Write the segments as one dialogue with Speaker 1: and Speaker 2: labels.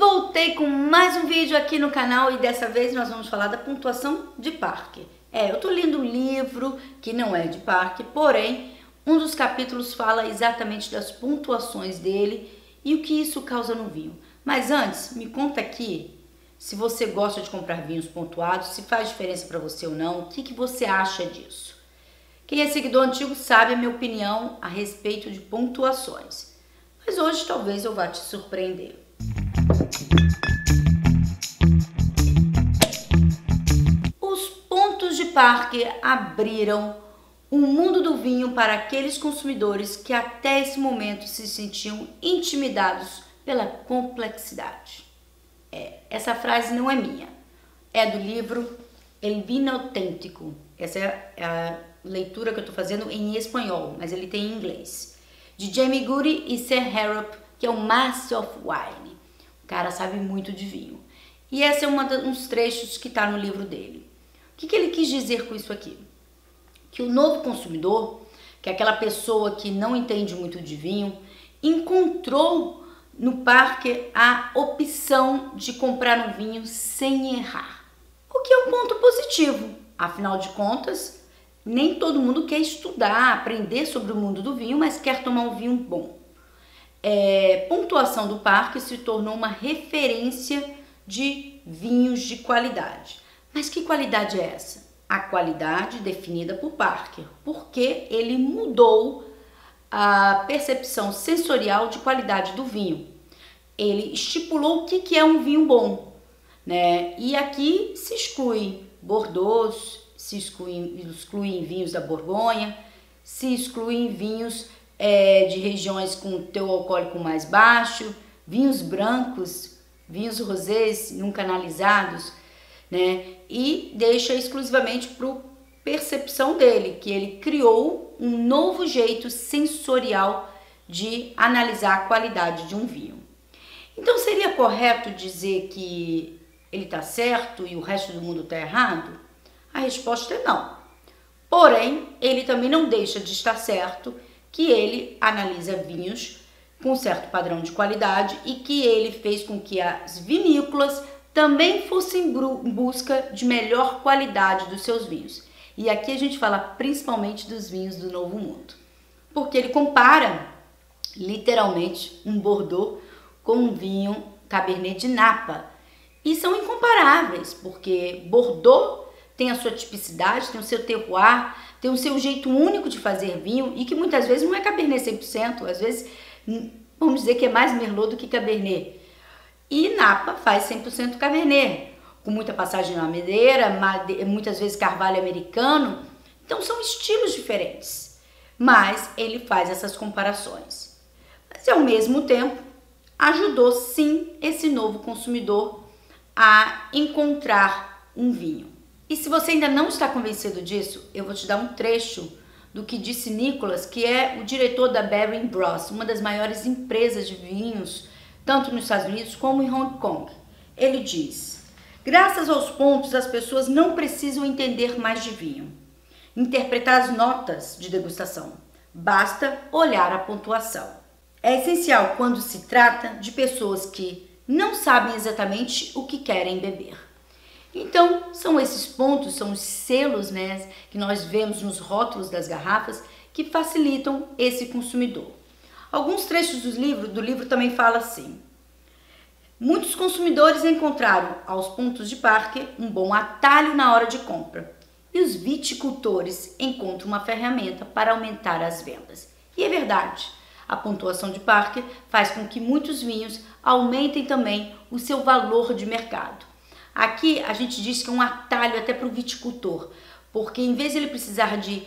Speaker 1: Voltei com mais um vídeo aqui no canal e dessa vez nós vamos falar da pontuação de parque. É, eu tô lendo um livro que não é de parque, porém, um dos capítulos fala exatamente das pontuações dele e o que isso causa no vinho. Mas antes, me conta aqui se você gosta de comprar vinhos pontuados, se faz diferença para você ou não, o que, que você acha disso? Quem é seguidor antigo sabe a minha opinião a respeito de pontuações. Mas hoje talvez eu vá te surpreender. Parque abriram o mundo do vinho para aqueles consumidores que até esse momento se sentiam intimidados pela complexidade. É, essa frase não é minha, é do livro El Vino Autêntico. Essa é a leitura que eu estou fazendo em espanhol, mas ele tem em inglês. De Jamie Goody e Sir Harrop, que é o Master of Wine. O cara sabe muito de vinho. E esse é um dos trechos que está no livro dele. Que, que ele quis dizer com isso aqui? Que o novo consumidor, que é aquela pessoa que não entende muito de vinho, encontrou no parque a opção de comprar um vinho sem errar. O que é um ponto positivo. Afinal de contas, nem todo mundo quer estudar, aprender sobre o mundo do vinho, mas quer tomar um vinho bom. É, pontuação do parque se tornou uma referência de vinhos de qualidade. Mas que qualidade é essa? A qualidade definida por Parker, porque ele mudou a percepção sensorial de qualidade do vinho. Ele estipulou o que é um vinho bom, né? E aqui se exclui Bordeaux, se excluem, vinhos da Borgonha, se excluem vinhos é, de regiões com teu alcoólico mais baixo, vinhos brancos, vinhos rosés nunca analisados, né? E deixa exclusivamente para percepção dele, que ele criou um novo jeito sensorial de analisar a qualidade de um vinho. Então seria correto dizer que ele está certo e o resto do mundo está errado? A resposta é não. Porém, ele também não deixa de estar certo que ele analisa vinhos com certo padrão de qualidade e que ele fez com que as vinícolas também fossem em busca de melhor qualidade dos seus vinhos. E aqui a gente fala principalmente dos vinhos do Novo Mundo, porque ele compara literalmente um Bordeaux com um vinho Cabernet de Napa. E são incomparáveis, porque Bordeaux tem a sua tipicidade, tem o seu terroir, tem o seu jeito único de fazer vinho e que muitas vezes não é Cabernet 100%, às vezes hum, vamos dizer que é mais Merlot do que Cabernet. E Napa faz 100% Cabernet, com muita passagem na madeira, muitas vezes carvalho americano. Então são estilos diferentes, mas ele faz essas comparações. Mas ao mesmo tempo ajudou sim esse novo consumidor a encontrar um vinho. E se você ainda não está convencido disso, eu vou te dar um trecho do que disse Nicholas, que é o diretor da Baring Bros, uma das maiores empresas de vinhos, tanto nos Estados Unidos como em Hong Kong. Ele diz: Graças aos pontos, as pessoas não precisam entender mais de vinho, interpretar as notas de degustação. Basta olhar a pontuação. É essencial quando se trata de pessoas que não sabem exatamente o que querem beber. Então, são esses pontos, são os selos né, que nós vemos nos rótulos das garrafas que facilitam esse consumidor. Alguns trechos do livro, do livro também fala assim: Muitos consumidores encontraram aos pontos de parque um bom atalho na hora de compra. E os viticultores encontram uma ferramenta para aumentar as vendas. E é verdade, a pontuação de parque faz com que muitos vinhos aumentem também o seu valor de mercado. Aqui a gente diz que é um atalho até para o viticultor, porque em vez de ele precisar de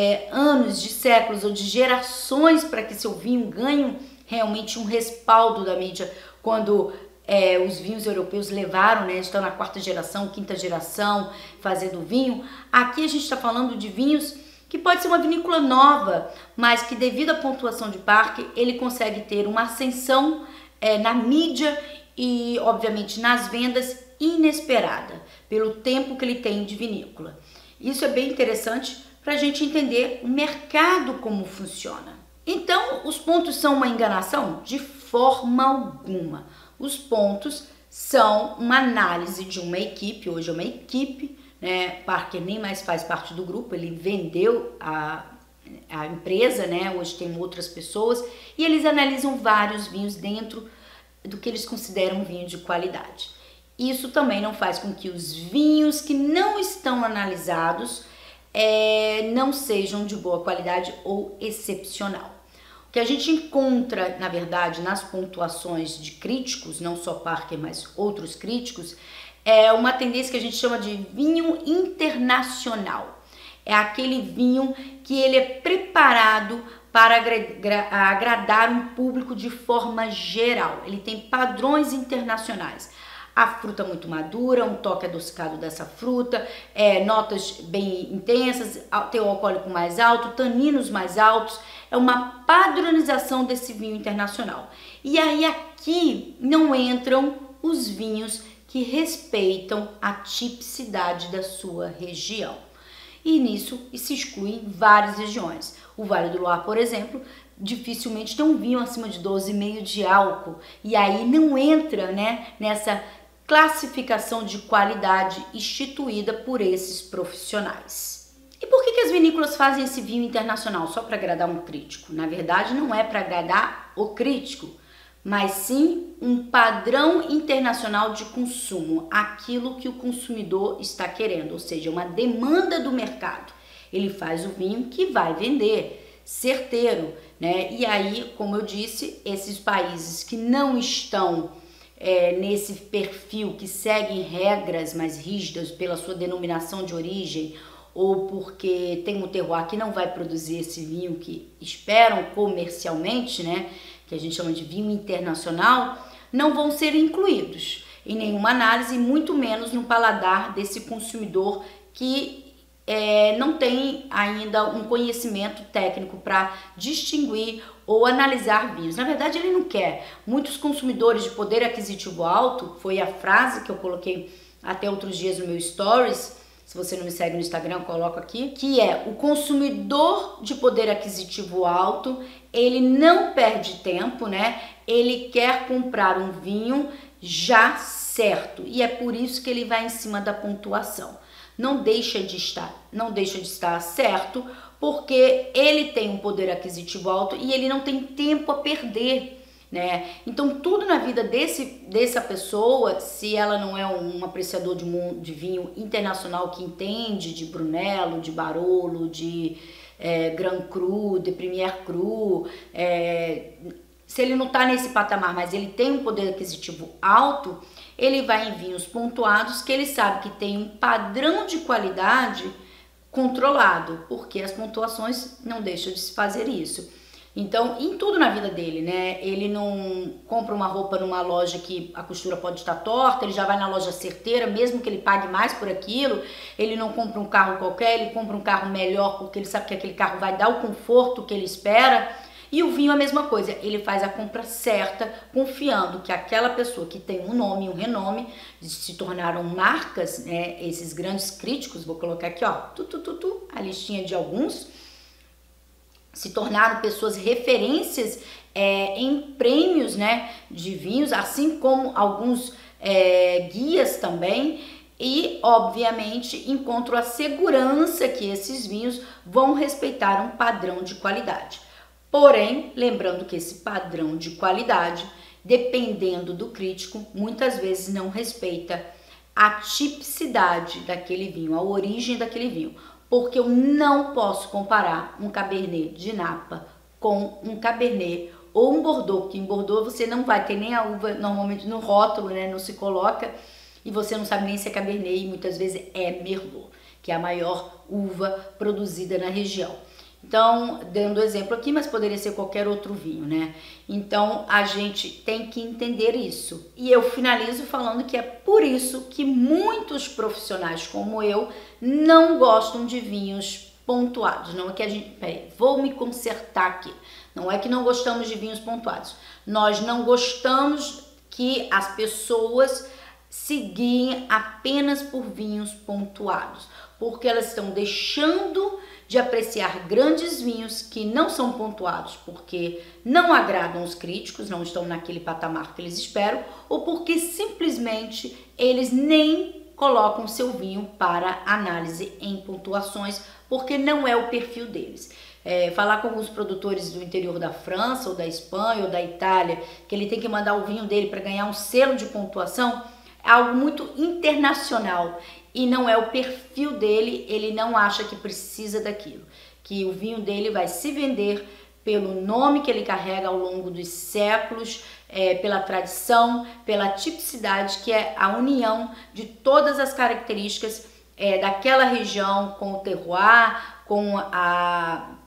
Speaker 1: é, anos, de séculos ou de gerações para que seu vinho ganhe realmente um respaldo da mídia, quando é, os vinhos europeus levaram, né, estão na quarta geração, quinta geração fazendo vinho, aqui a gente está falando de vinhos que pode ser uma vinícola nova, mas que devido à pontuação de parque ele consegue ter uma ascensão é, na mídia e obviamente nas vendas inesperada pelo tempo que ele tem de vinícola. Isso é bem interessante para a gente entender o mercado como funciona. Então, os pontos são uma enganação? De forma alguma. Os pontos são uma análise de uma equipe, hoje é uma equipe, né? Parker nem mais faz parte do grupo, ele vendeu a, a empresa, né? Hoje tem outras pessoas e eles analisam vários vinhos dentro do que eles consideram vinho de qualidade. Isso também não faz com que os vinhos que não estão analisados é, não sejam de boa qualidade ou excepcional. O que a gente encontra, na verdade, nas pontuações de críticos, não só Parker, mas outros críticos, é uma tendência que a gente chama de vinho internacional. É aquele vinho que ele é preparado para agradar um público de forma geral. Ele tem padrões internacionais a fruta muito madura, um toque adocicado dessa fruta, é, notas bem intensas, teor alcoólico mais alto, taninos mais altos, é uma padronização desse vinho internacional. E aí aqui não entram os vinhos que respeitam a tipicidade da sua região. E nisso se excluem várias regiões. O Vale do Loire, por exemplo, dificilmente tem um vinho acima de 12,5 de álcool. E aí não entra né, nessa classificação de qualidade instituída por esses profissionais. E por que, que as vinícolas fazem esse vinho internacional? Só para agradar um crítico? Na verdade, não é para agradar o crítico, mas sim um padrão internacional de consumo, aquilo que o consumidor está querendo, ou seja, uma demanda do mercado. Ele faz o vinho que vai vender, certeiro, né? E aí, como eu disse, esses países que não estão é, nesse perfil que seguem regras mais rígidas pela sua denominação de origem ou porque tem um terroir que não vai produzir esse vinho que esperam comercialmente, né, que a gente chama de vinho internacional, não vão ser incluídos em nenhuma análise, muito menos no paladar desse consumidor que é, não tem ainda um conhecimento técnico para distinguir ou analisar vinhos. Na verdade, ele não quer. Muitos consumidores de poder aquisitivo alto, foi a frase que eu coloquei até outros dias no meu stories. Se você não me segue no Instagram, eu coloco aqui, que é o consumidor de poder aquisitivo alto, ele não perde tempo, né? Ele quer comprar um vinho já certo. E é por isso que ele vai em cima da pontuação não deixa de estar, não deixa de estar certo, porque ele tem um poder aquisitivo alto e ele não tem tempo a perder, né? Então tudo na vida desse dessa pessoa, se ela não é um apreciador de, de vinho internacional que entende de Brunello, de Barolo, de é, Grand Cru, de Premier Cru, é, se ele não está nesse patamar, mas ele tem um poder aquisitivo alto, ele vai em vinhos pontuados que ele sabe que tem um padrão de qualidade controlado, porque as pontuações não deixam de se fazer isso. Então, em tudo na vida dele, né? Ele não compra uma roupa numa loja que a costura pode estar torta, ele já vai na loja certeira, mesmo que ele pague mais por aquilo. Ele não compra um carro qualquer, ele compra um carro melhor porque ele sabe que aquele carro vai dar o conforto que ele espera. E o vinho é a mesma coisa, ele faz a compra certa, confiando que aquela pessoa que tem um nome, um renome, se tornaram marcas, né, esses grandes críticos, vou colocar aqui, ó, tu, tu, tu, tu, a listinha de alguns, se tornaram pessoas referências é, em prêmios, né, de vinhos, assim como alguns é, guias também, e, obviamente, encontro a segurança que esses vinhos vão respeitar um padrão de qualidade. Porém, lembrando que esse padrão de qualidade, dependendo do crítico, muitas vezes não respeita a tipicidade daquele vinho, a origem daquele vinho, porque eu não posso comparar um Cabernet de Napa com um Cabernet ou um Bordeaux, que em Bordeaux você não vai ter nem a uva normalmente no rótulo, né, não se coloca, e você não sabe nem se é Cabernet e muitas vezes é Merlot, que é a maior uva produzida na região. Então, dando exemplo aqui, mas poderia ser qualquer outro vinho, né? Então, a gente tem que entender isso. E eu finalizo falando que é por isso que muitos profissionais como eu não gostam de vinhos pontuados. Não é que a gente, peraí, vou me consertar aqui. Não é que não gostamos de vinhos pontuados. Nós não gostamos que as pessoas seguem apenas por vinhos pontuados, porque elas estão deixando de apreciar grandes vinhos que não são pontuados porque não agradam os críticos, não estão naquele patamar que eles esperam, ou porque simplesmente eles nem colocam seu vinho para análise em pontuações, porque não é o perfil deles. É, falar com alguns produtores do interior da França, ou da Espanha, ou da Itália, que ele tem que mandar o vinho dele para ganhar um selo de pontuação, é algo muito internacional e não é o perfil dele, ele não acha que precisa daquilo. Que o vinho dele vai se vender pelo nome que ele carrega ao longo dos séculos, é, pela tradição, pela tipicidade, que é a união de todas as características é, daquela região com o terroir, com a,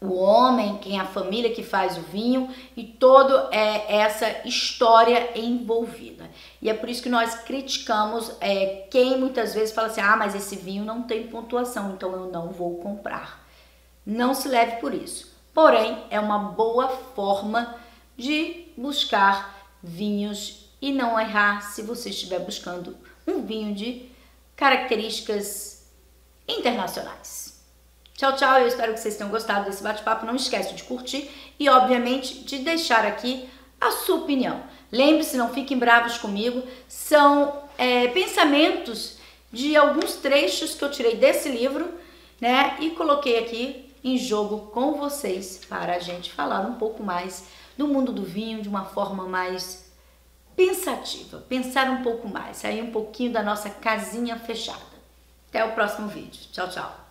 Speaker 1: o homem, quem é a família que faz o vinho e toda é, essa história envolvida. E é por isso que nós criticamos é, quem muitas vezes fala assim: ah, mas esse vinho não tem pontuação, então eu não vou comprar. Não se leve por isso. Porém, é uma boa forma de buscar vinhos e não errar se você estiver buscando um vinho de características internacionais. Tchau, tchau. Eu espero que vocês tenham gostado desse bate-papo. Não esquece de curtir e, obviamente, de deixar aqui a sua opinião. Lembre-se, não fiquem bravos comigo. São é, pensamentos de alguns trechos que eu tirei desse livro, né? E coloquei aqui em jogo com vocês para a gente falar um pouco mais do mundo do vinho de uma forma mais pensativa, pensar um pouco mais, sair um pouquinho da nossa casinha fechada. Até o próximo vídeo. Tchau, tchau.